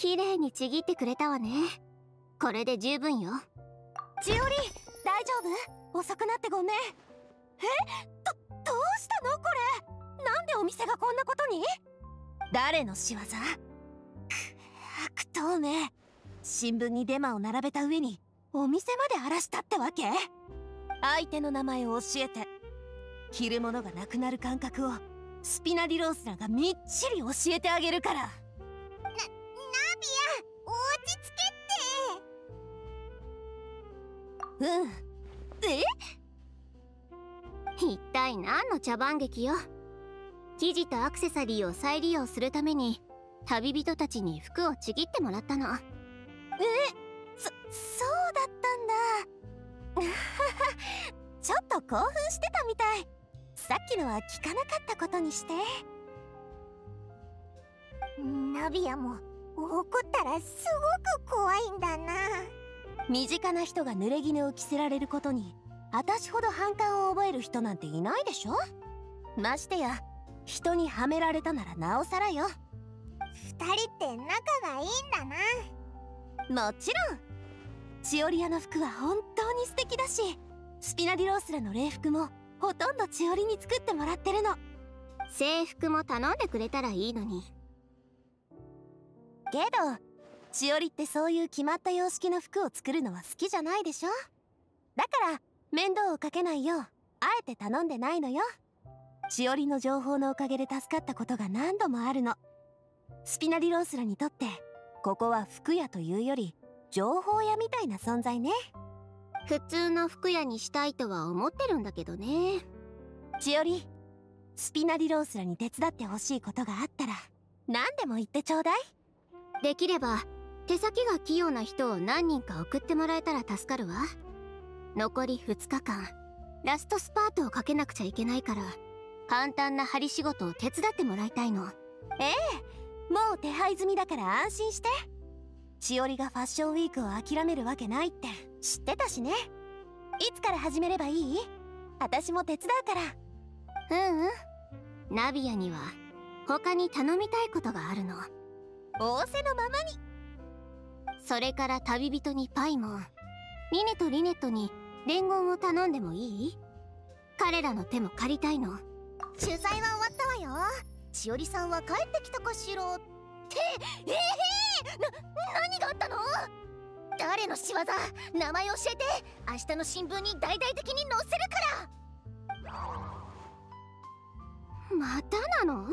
綺麗にちぎってくれたわね。これで十分よ。千織大丈夫？遅くなってごめん。え？どどうしたの？これ。なんでお店がこんなことに？誰の仕業？悪党め新聞にデマを並べた上にお店まで荒らしたってわけ？相手の名前を教えて。着るものがなくなる感覚をスピナディロースラがみっちり教えてあげるから。うん。え？一体何の茶番劇よ？生地とアクセサリーを再利用するために旅人たちに服をちぎってもらったの。え？そそうだったんだ。ちょっと興奮してたみたい。さっきのは聞かなかったことにして。ナビアも怒ったらすごく怖いんだな。身近な人が濡れ衣を着せられることに私ほど反感を覚える人なんていないでしょ？ましてや人にはめられたならなおさらよ。二人って仲がいいんだな。もちろん。チオリアの服は本当に素敵だしスピナディロースラの礼服もほとんどチオリに作ってもらってるの。制服も頼んでくれたらいいのに。けどチオリってそういう決まった様式の服を作るのは好きじゃないでしょ？だから面倒をかけないようあえて頼んでないのよ。しおりの情報のおかげで助かったことが何度もあるの。スピナディロースラにとってここは服屋というより情報屋みたいな存在ね。普通の服屋にしたいとは思ってるんだけどね。しおりスピナディロースラに手伝ってほしいことがあったら何でも言ってちょうだい。できれば手先が器用な人を何人か送ってもらえたら助かるわ。残り2日間ラストスパートをかけなくちゃいけないから簡単な針仕事を手伝ってもらいたいの。ええもう手配済みだから安心して。しおりがファッションウィークを諦めるわけないって知ってたしね。いつから始めればいい？私も手伝うから。うんうん。ナビアには他に頼みたいことがあるの。仰せのままにそれから旅人にパイモンリネとリネットに伝言を頼んでもいい？彼らの手も借りたいの。取材は終わったわよ。しおりさんは帰ってきたかしらってええー、な何があったの？誰の仕業？名前教えて。明日の新聞に大々的に載せるから。またなの？